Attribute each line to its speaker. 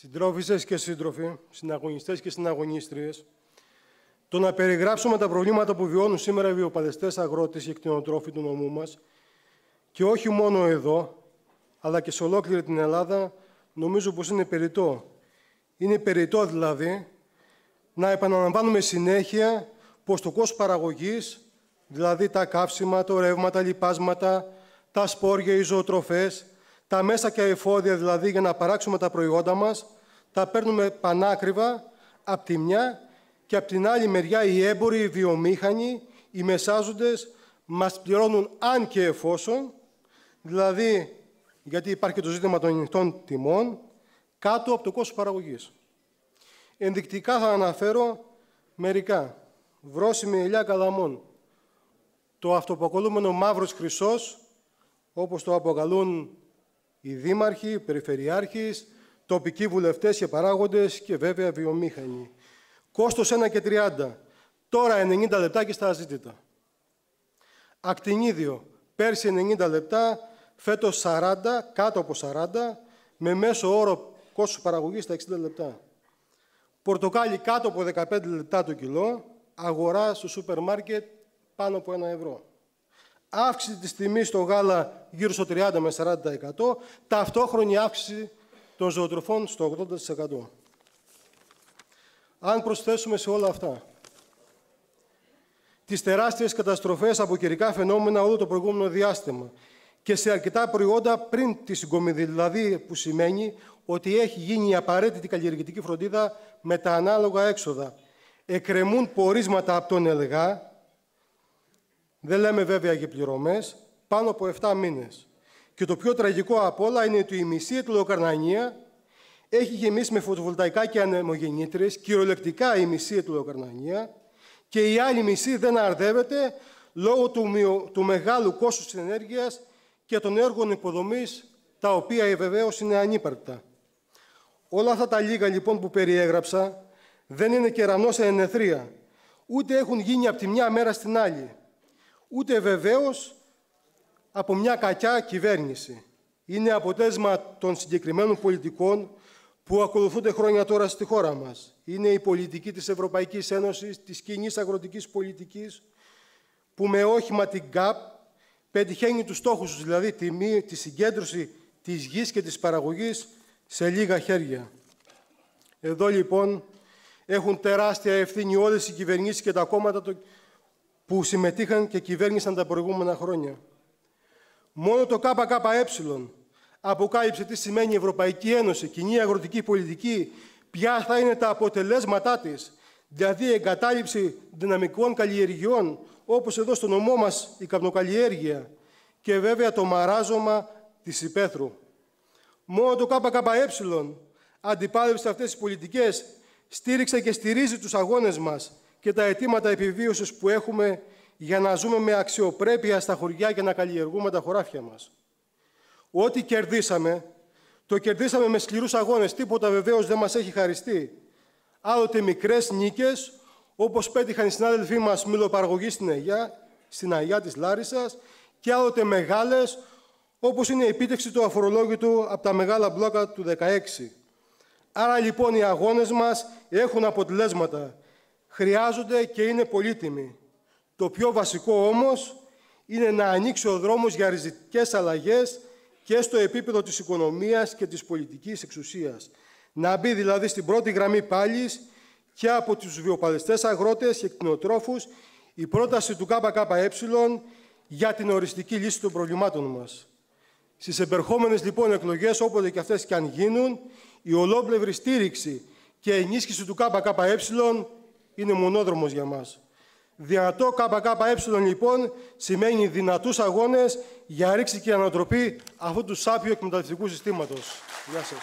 Speaker 1: Συντρόφισσες και σύντροφοι, συναγωνιστές και συναγωνίστριες, το να περιγράψουμε τα προβλήματα που βιώνουν σήμερα οι βιοπαδεστές αγρότες και κτηνοτρόφοι του νομού μας και όχι μόνο εδώ, αλλά και σε ολόκληρη την Ελλάδα, νομίζω πως είναι περιττό. Είναι περιττό δηλαδή να επαναλαμβάνουμε συνέχεια πως το κόστος παραγωγής, δηλαδή τα καύσιμα, το ρεύμα, τα λιπάσματα, τα σπόρια, οι ζωοτροφές, τα μέσα και εφόδια δηλαδή για να παράξουμε τα προϊόντα μας, τα παίρνουμε πανάκριβα από τη μια και από την άλλη μεριά οι έμποροι, οι βιομήχανοι, οι μεσάζοντες μας πληρώνουν αν και εφόσον, δηλαδή γιατί υπάρχει και το ζήτημα των ανοιχτών τιμών, κάτω από το κόστος παραγωγής. Ενδεικτικά θα αναφέρω μερικά. Βρώσιμη ελιά καλαμών. Το αυτοποκολούμενο μαύρος χρυσός, όπως το αποκαλούν οι δήμαρχοι, οι περιφερειάρχες, τοπικοί βουλευτές και παράγοντες και βέβαια βιομήχανοι. Κόστος 1 και 30. Τώρα 90 λεπτά και στα αζήτητα. Ακτινίδιο. Πέρσι 90 λεπτά, φέτος 40, κάτω από 40, με μέσο όρο κόστος παραγωγής στα 60 λεπτά. Πορτοκάλι κάτω από 15 λεπτά το κιλό, αγορά στο σούπερ μάρκετ πάνω από 1 ευρώ αύξηση της τιμής στο γάλα γύρω στο 30 με 40%, ταυτόχρονη αύξηση των ζωοτροφών στο 80%. Αν προσθέσουμε σε όλα αυτά τις τεράστιες καταστροφές από καιρικά φαινόμενα όλο το προηγούμενο διάστημα και σε αρκετά προϊόντα πριν τη συγκομιδή, δηλαδή που σημαίνει ότι έχει γίνει η απαραίτητη καλλιεργητική φροντίδα με τα ανάλογα έξοδα. Εκκρεμούν πορίσματα από τον ΕΛΓΑ, δεν λέμε βέβαια για πληρωμές, πάνω από 7 μήνες. Και το πιο τραγικό από όλα είναι ότι η μισή ετλοκαρνανία έχει γεμίσει με φωτοβολταϊκά και ανεμογεννήτρες, κυριολεκτικά η μισή ετλοκαρνανία, και η άλλη μισή δεν αρδεύεται λόγω του, του μεγάλου κόστους της ενέργειας και των έργων υποδομής, τα οποία βεβαίως είναι ανύπαρκτα. Όλα αυτά τα λίγα λοιπόν που περιέγραψα δεν είναι κερανό σε ενεθρία, ούτε έχουν γίνει από τη μια μέρα στην άλλη ούτε βεβαίως από μια κακιά κυβέρνηση. Είναι αποτέλεσμα των συγκεκριμένων πολιτικών που ακολουθούνται χρόνια τώρα στη χώρα μας. Είναι η πολιτική της Ευρωπαϊκής Ένωσης, της κοινής αγροτικής πολιτικής, που με όχημα την ΚΑΠ πετυχαίνει τους στόχους τους, δηλαδή τη, τη συγκέντρωση της γης και της παραγωγής σε λίγα χέρια. Εδώ λοιπόν έχουν τεράστια ευθύνη όλες οι κυβερνήσεις και τα κόμματα που συμμετείχαν και κυβέρνησαν τα προηγούμενα χρόνια. Μόνο το ΚΚΕ αποκάλυψε τι σημαίνει Ευρωπαϊκή Ένωση, κοινή αγροτική πολιτική, ποια θα είναι τα αποτελέσματά της, δηλαδή η εγκατάλειψη δυναμικών καλλιεργειών, όπως εδώ στο νομό μας η καπνοκαλλιέργεια και βέβαια το μαράζωμα της υπαίθρου. Μόνο το ΚΚΕ αντιπάλευσε αυτές τις πολιτικές, στήριξε και στηρίζει τους αγώνες μας και τα αιτήματα επιβίωσης που έχουμε για να ζούμε με αξιοπρέπεια στα χωριά και να καλλιεργούμε τα χωράφια μας. Ό,τι κερδίσαμε, το κερδίσαμε με σκληρούς αγώνες. Τίποτα βεβαίως δεν μας έχει χαριστεί. Άλλοτε μικρές νίκες, όπως πέτυχαν οι συνάδελφοί μας μιλοπαραγωγή στην Αγιά, στην Αγιά της Λάρισας, και άλλοτε μεγάλες, όπως είναι η επίτευξη του αφορολόγητου από τα μεγάλα μπλόκα του 16. Άρα λοιπόν οι αγώνες μας έχουν αποτελέσματα χρειάζονται και είναι πολύτιμοι. Το πιο βασικό όμως είναι να ανοίξει ο δρόμος για ριζικές αλλαγές και στο επίπεδο της οικονομίας και της πολιτικής εξουσίας. Να μπει δηλαδή στην πρώτη γραμμή πάλι και από τους βιοπαλαιστές αγρότες και κτηνοτρόφους η πρόταση του ΚΚΕ για την οριστική λύση των προβλημάτων μας. Στις επερχόμενες λοιπόν εκλογές, όποτε και αυτές και αν γίνουν, η ολόπλευρη στήριξη και ενίσχυση του ΚΚΕ είναι μονόδρομος για μας. Δυνατό ΚΚΕ λοιπόν σημαίνει δυνατούς αγώνες για ρήξη και ανατροπή αυτού του σάπιου εκμεταλλευτικού συστήματος. Γεια σας.